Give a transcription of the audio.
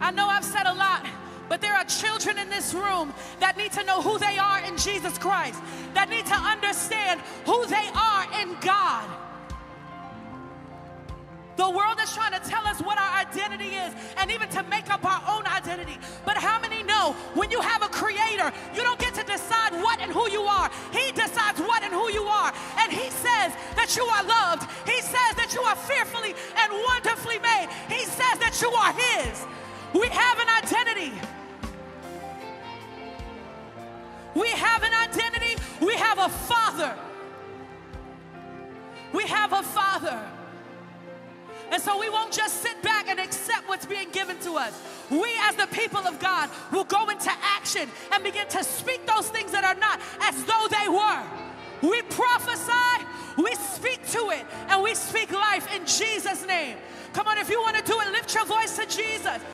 I know I've said a lot, but there are children in this room that need to know who they are in Jesus Christ, that need to understand who they are in God. The world is trying to tell us what our identity is and even to make up our own identity. But how many know when you have a creator, you don't get to decide what and who you are? He decides what and who you are. And He says that you are loved, He says that you are fearfully and wonderfully made, He says that you are His. Have an identity. We have an identity. We have a father. We have a father. And so we won't just sit back and accept what's being given to us. We, as the people of God, will go into action and begin to speak those things that are not as though they were. We prophesy, we speak to it, and we speak life in Jesus' name. Come on, if you want to do it, lift your voice to Jesus.